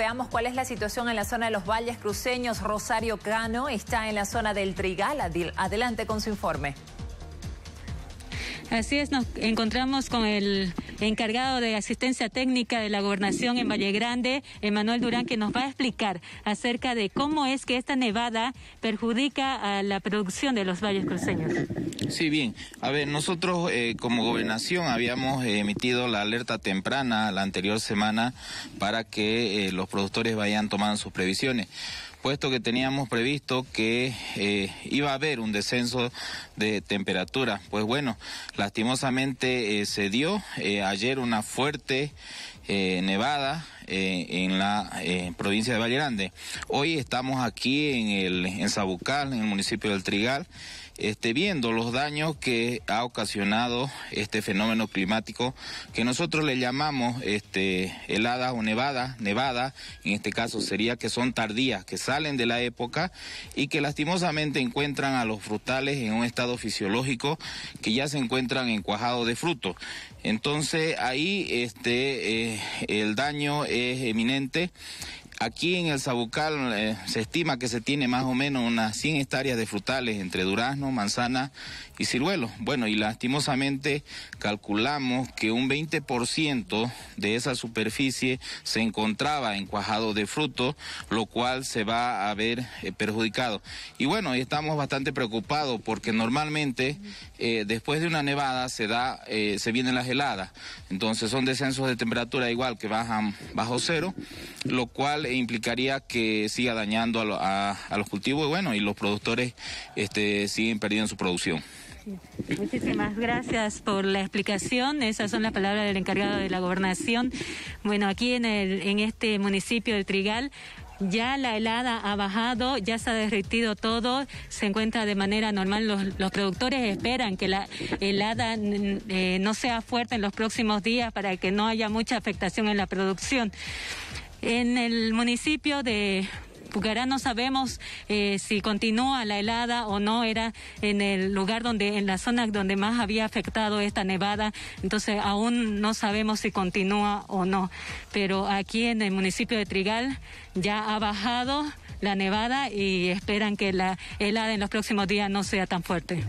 veamos cuál es la situación en la zona de los valles cruceños. Rosario Cano está en la zona del Trigal. Adelante con su informe. Así es, nos encontramos con el encargado de asistencia técnica de la gobernación en Valle Grande, Emanuel Durán, que nos va a explicar acerca de cómo es que esta nevada perjudica a la producción de los valles cruceños. Sí, bien. A ver, nosotros eh, como gobernación habíamos emitido la alerta temprana la anterior semana para que eh, los productores vayan tomando sus previsiones puesto que teníamos previsto que eh, iba a haber un descenso de temperatura. Pues bueno, lastimosamente eh, se dio eh, ayer una fuerte nevada en la provincia de Valle Grande. Hoy estamos aquí en el en Sabucal, en el municipio del Trigal este, viendo los daños que ha ocasionado este fenómeno climático que nosotros le llamamos este, helada o nevada, nevada, en este caso sería que son tardías, que salen de la época y que lastimosamente encuentran a los frutales en un estado fisiológico que ya se encuentran encuajados de fruto. Entonces ahí este, eh, el daño es eminente Aquí en el Sabucal eh, se estima que se tiene más o menos unas 100 hectáreas de frutales entre durazno, manzana y ciruelo. Bueno, y lastimosamente calculamos que un 20% de esa superficie se encontraba en cuajado de fruto, lo cual se va a ver eh, perjudicado. Y bueno, estamos bastante preocupados porque normalmente eh, después de una nevada se da, se vienen las heladas. Entonces son descensos de temperatura igual que bajan bajo cero, lo cual implicaría que siga dañando a, los cultivos y bueno, y los productores este, siguen perdiendo su producción. Muchísimas gracias por la explicación. Esas son las palabras del encargado de la gobernación. Bueno, aquí en, el, en este municipio de Trigal ya la helada ha bajado, ya se ha derretido todo, se encuentra de manera normal. Los, productores esperan que la helada eh, no sea fuerte en los próximos días para que no haya mucha afectación en la producción. En el municipio de Pucará no sabemos eh, si continúa la helada o no, era en el lugar donde, en la zona donde más había afectado esta nevada, entonces aún no sabemos si continúa o no. Pero aquí en el municipio de Trigal ya ha bajado la nevada y esperan que la helada en los próximos días no sea tan fuerte.